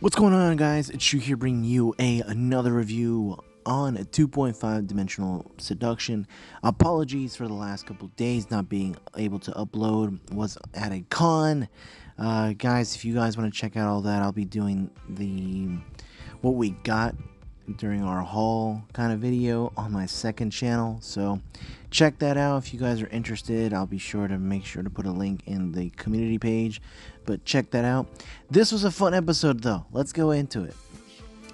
What's going on guys? It's Shu here bringing you a another review on a 2.5 dimensional seduction. Apologies for the last couple days not being able to upload. Was at a con. Uh, guys, if you guys want to check out all that, I'll be doing the what we got during our haul kind of video on my second channel. So check that out if you guys are interested. I'll be sure to make sure to put a link in the community page. But check that out. This was a fun episode though. Let's go into it.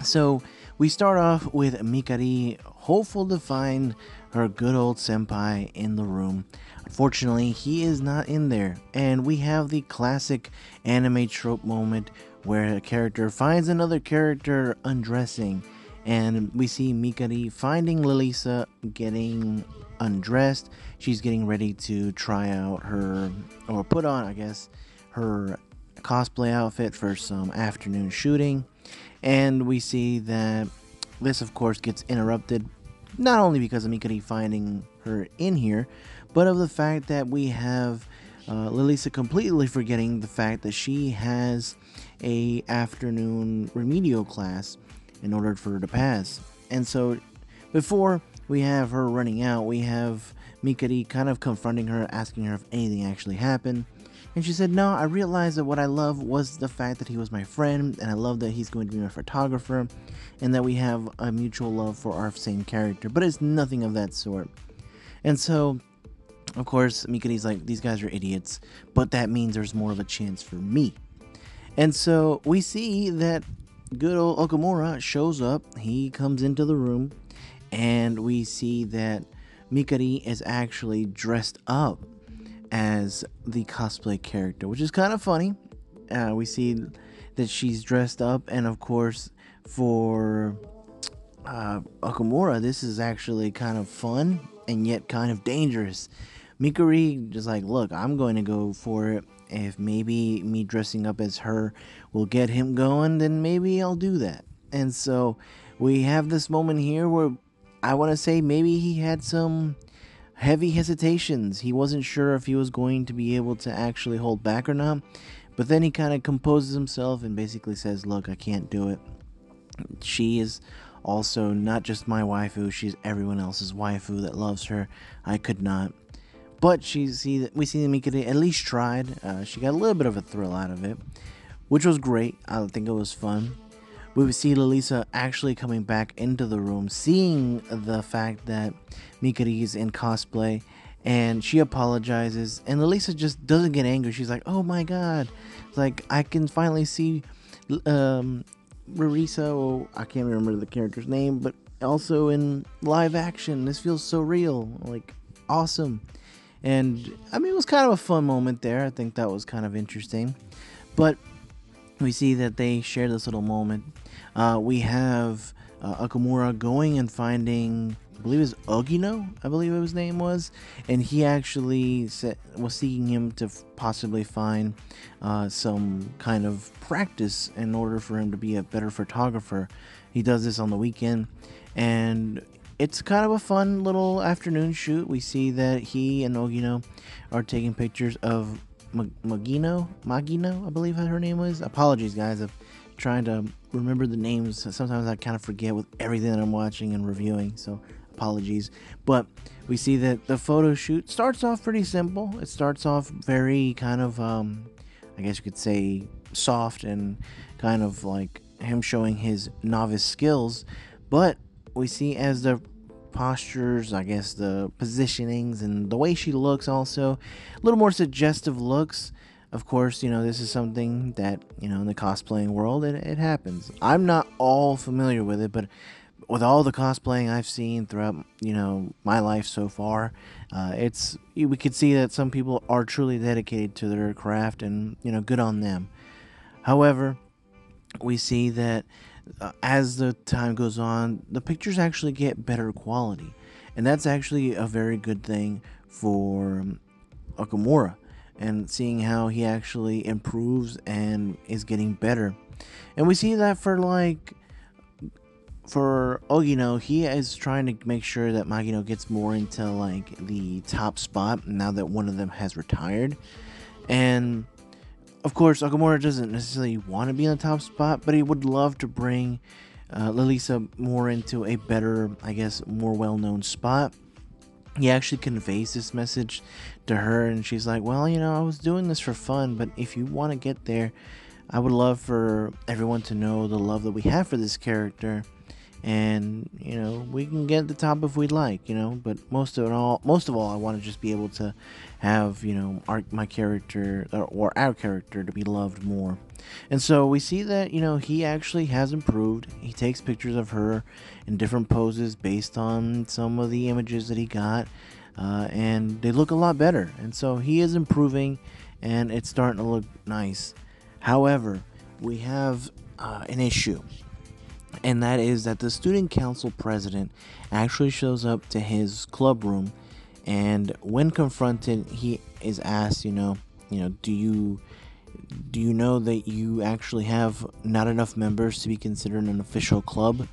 So we start off with Mikari hopeful to find her good old senpai in the room. Unfortunately, he is not in there, and we have the classic anime trope moment where a character finds another character undressing and we see Mikari finding Lilisa getting undressed. She's getting ready to try out her, or put on, I guess, her cosplay outfit for some afternoon shooting. And we see that this, of course, gets interrupted not only because of Mikari finding her in here, but of the fact that we have uh, Lilisa completely forgetting the fact that she has a afternoon remedial class in order for her to pass. And so before we have her running out, we have Mikari kind of confronting her, asking her if anything actually happened. And she said, No, I realized that what I love was the fact that he was my friend, and I love that he's going to be my photographer, and that we have a mutual love for our same character. But it's nothing of that sort. And so, of course, Mikari's like, These guys are idiots, but that means there's more of a chance for me. And so we see that good old Okumura shows up. He comes into the room, and we see that Mikari is actually dressed up as the cosplay character, which is kind of funny. Uh, we see that she's dressed up, and of course, for uh, Okumura, this is actually kind of fun and yet kind of dangerous. Mikari just like, look, I'm going to go for it if maybe me dressing up as her will get him going, then maybe I'll do that. And so we have this moment here where I want to say maybe he had some heavy hesitations. He wasn't sure if he was going to be able to actually hold back or not. But then he kind of composes himself and basically says, Look, I can't do it. She is also not just my waifu, she's everyone else's waifu that loves her. I could not. But she see that we see Mikari at least tried. Uh, she got a little bit of a thrill out of it, which was great. I think it was fun. We would see Lilisa actually coming back into the room, seeing the fact that Mikari is in cosplay, and she apologizes. And Lilisa just doesn't get angry. She's like, "Oh my god, like I can finally see um, Rarisa. I can't remember the character's name, but also in live action. This feels so real. Like awesome." And I mean, it was kind of a fun moment there. I think that was kind of interesting. But we see that they share this little moment. Uh, we have uh, Okumura going and finding, I believe it's Ogino, I believe his name was, and he actually set, was seeking him to possibly find uh, some kind of practice in order for him to be a better photographer. He does this on the weekend, and it's kind of a fun little afternoon shoot. We see that he and Ogino are taking pictures of Magino, Magino, I believe her name was. Apologies, guys. I'm trying to remember the names. Sometimes I kind of forget with everything that I'm watching and reviewing. So apologies. But we see that the photo shoot starts off pretty simple. It starts off very kind of, um, I guess you could say, soft and kind of like him showing his novice skills. But we see as the postures, I guess the positionings and the way she looks also a little more suggestive looks. Of course, you know, this is something that, you know, in the cosplaying world, it, it happens. I'm not all familiar with it, but with all the cosplaying I've seen throughout, you know, my life so far, uh, it's we could see that some people are truly dedicated to their craft and, you know, good on them. However, we see that uh, as the time goes on, the pictures actually get better quality. And that's actually a very good thing for um, Okumura. And seeing how he actually improves and is getting better. And we see that for like for Ogino, he is trying to make sure that Magino gets more into like the top spot now that one of them has retired. And of course, Okumura doesn't necessarily want to be in the top spot, but he would love to bring uh, Lalisa more into a better, I guess, more well known spot. He actually conveys this message to her, and she's like, Well, you know, I was doing this for fun, but if you want to get there, I would love for everyone to know the love that we have for this character and you know we can get the top if we'd like you know but most of all most of all i want to just be able to have you know our, my character or our character to be loved more. And so we see that you know he actually has improved. He takes pictures of her in different poses based on some of the images that he got uh, and they look a lot better. And so he is improving and it's starting to look nice. However we have uh, an issue and that is that the student council president actually shows up to his club room and when confronted he is asked you know you know do you do you know that you actually have not enough members to be considered an official club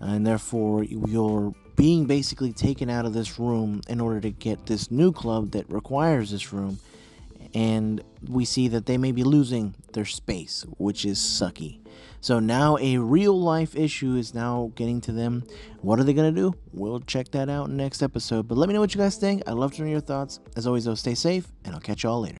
and therefore you're being basically taken out of this room in order to get this new club that requires this room and we see that they may be losing their space, which is sucky. So now a real life issue is now getting to them. What are they going to do? We'll check that out next episode. But let me know what you guys think. I'd love to know your thoughts. As always, though, stay safe, and I'll catch y'all later.